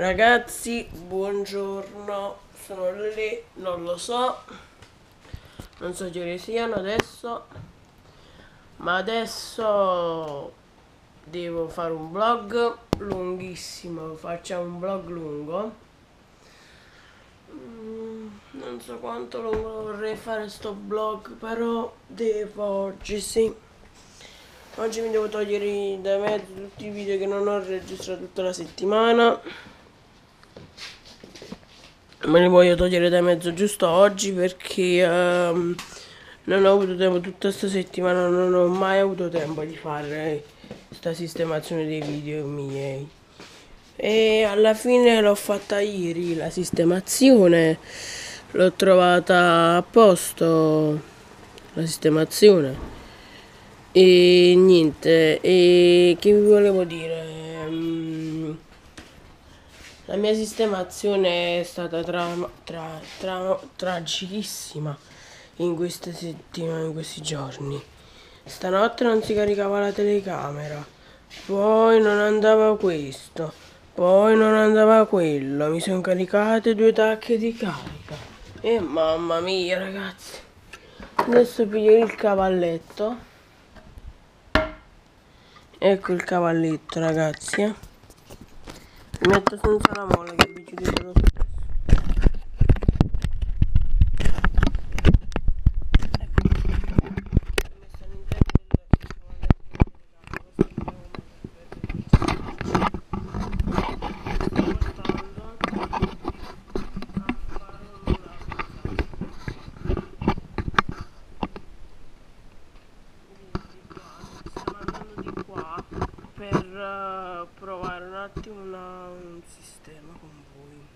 Ragazzi, buongiorno, sono lì, non lo so, non so che ore siano adesso, ma adesso devo fare un vlog lunghissimo, facciamo un vlog lungo. Mm, non so quanto lungo vorrei fare sto vlog, però devo oggi sì. Oggi mi devo togliere da mezzo tutti i video che non ho registrato tutta la settimana me li voglio togliere da mezzo giusto oggi perché um, non ho avuto tempo tutta questa settimana non ho mai avuto tempo di fare questa sistemazione dei video miei. E alla fine l'ho fatta ieri la sistemazione. L'ho trovata a posto la sistemazione. E niente e che vi volevo dire la mia sistemazione è stata tra, tra, tra, tragicissima in queste settimane, in questi giorni. Stanotte non si caricava la telecamera, poi non andava questo, poi non andava quello. Mi sono caricate due tacche di carica. E mamma mia ragazzi. Adesso piglio il cavalletto. Ecco il cavalletto ragazzi. Metto senza la molla che vi giuro lo stesso. per provare un attimo una, un sistema con voi.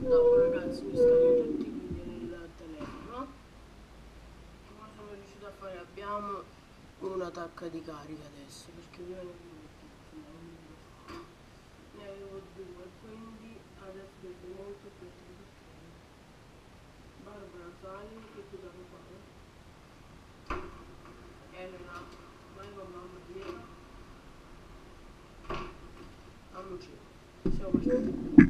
Dopo ragazzi mi scarico tutti i video nel telefono. Come sono riuscito a fare? Abbiamo una tacca di carica adesso perché prima ne avevo ne avevo due quindi adesso devo molto più attenzione. Barbara Sali che cosa può fare? Elena, vai con mamma vieni. Amuci, siamo partiti.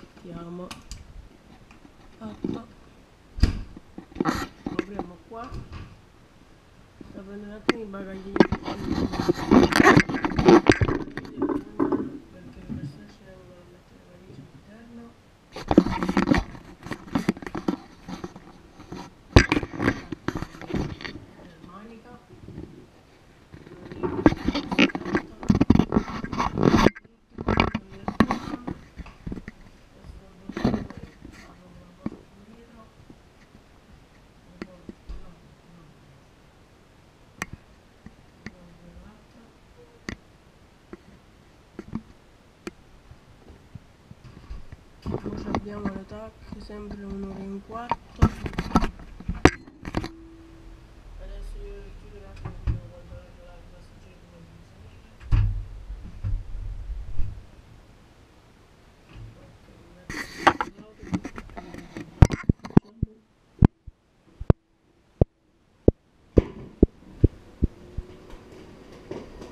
mettiamo. 8 lo apriamo qua. Da prendere un attimo i bagagli Abbiamo le sempre un'ora e un quarto. Adesso io chiudo un attimo devo guardare la passeggera di salire.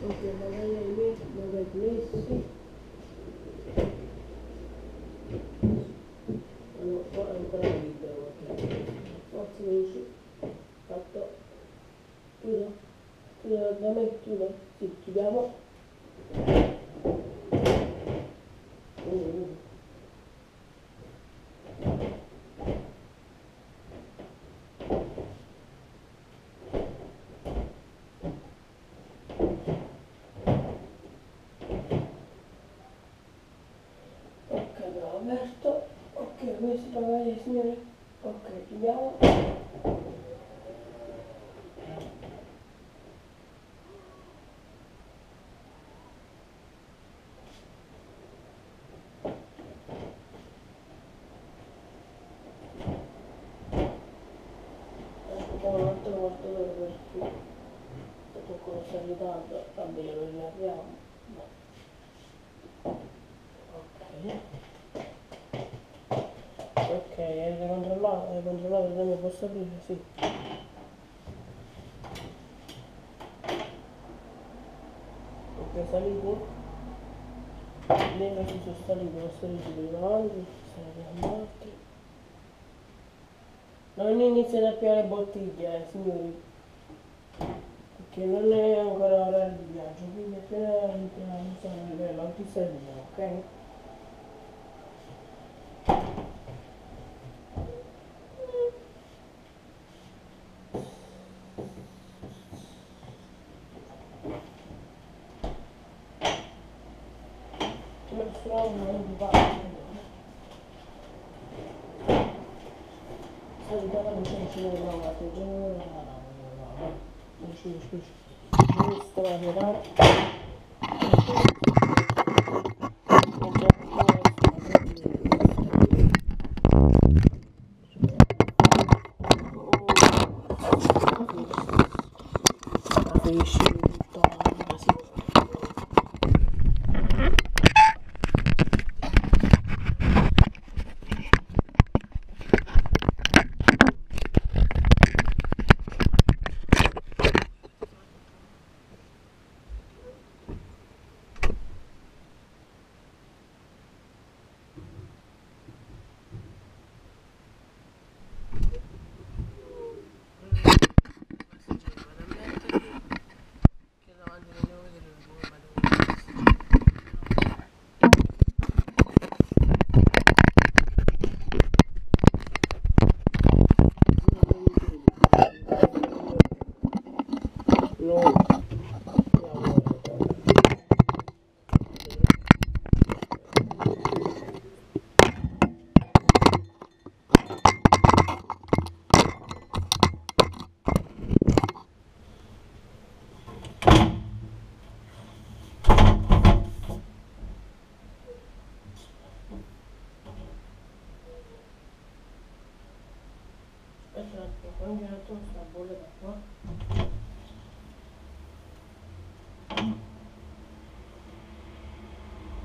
Ok, magari hai messo, magari messi. Allora, qua è ancora libero, ok. Forza amici. Fatto. Chiudo. Chiudo da me, chiudo. Sì, chiudiamo. Uh. Ok, abbiamo aperto. Ok, questo ragazzi signore. Ok, chiudiamo. Aspettiamo un altro quarto d'ora perché dopo con sta ritardo, vabbè lo riapriamo. Ma... Ok. Ok, avete controllato? Avete controllato se mi posso aprire? Sì. Ok, salite? Nella ci sono saliti, posso salire per davanti, salire altri. Non iniziate a piare bottiglie, eh, signori. Perché non è ancora ora di viaggio, quindi appena entriamo a livello antisaliamo, ok? Mostravo un di parte. Salutata non c'è nessuno che non va a Scusi, scusi. Giusto da vedere. Finisci tutto così. Che davanti non devo vedere il due, ma devo vedere No. Aspetta un attimo, quando era tu sta bolla da qua.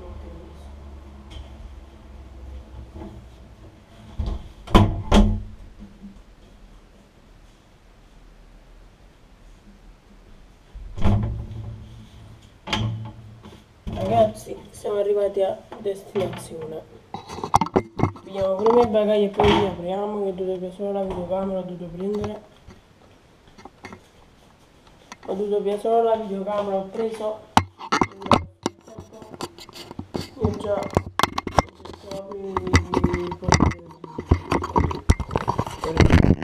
Ok, adesso. Ragazzi, siamo arrivati a destinazione. Vediamo prima i bagagli e poi li apriamo, che dovete solo la videocamera, dovete prendere. ho dovuto piazzare la videocamera ho preso io già Ok,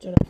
Già.